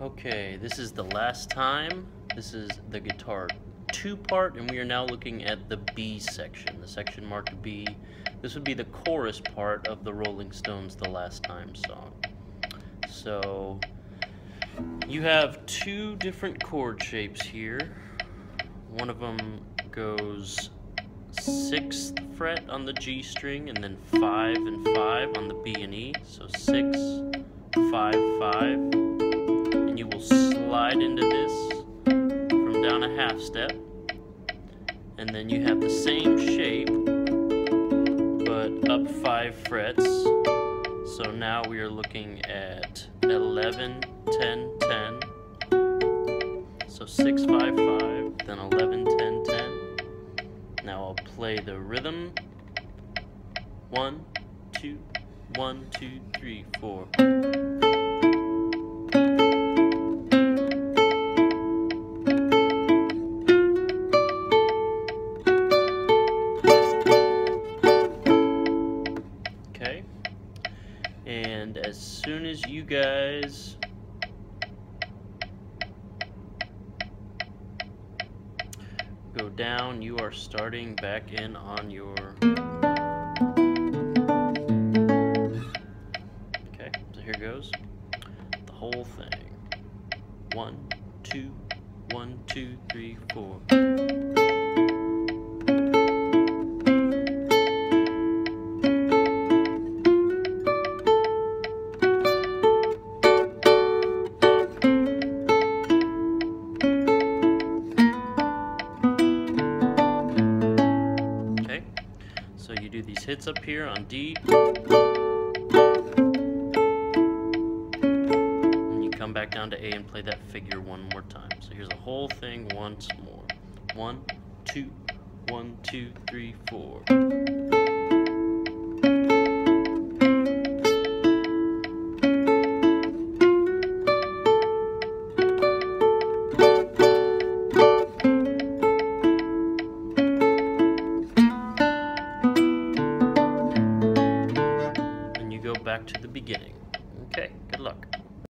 Okay, this is the last time. This is the guitar two part, and we are now looking at the B section, the section marked B. This would be the chorus part of the Rolling Stones' The Last Time song. So, you have two different chord shapes here. One of them goes 6th fret on the G string, and then 5 and 5 on the B and E. So six, five, five into this from down a half step. And then you have the same shape, but up five frets. So now we are looking at 11, 10, 10. So 6, 5, 5, then 11, 10, 10. Now I'll play the rhythm. One, two, one, two, three, four. And as soon as you guys go down, you are starting back in on your. Okay, so here goes the whole thing. One, two, one, two, three, four. So you do these hits up here on D. And you come back down to A and play that figure one more time. So here's the whole thing once more. One, two, one, two, three, four. back to the beginning. Okay, good luck.